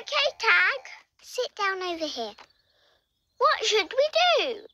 OK, Tag. Sit down over here. What should we do?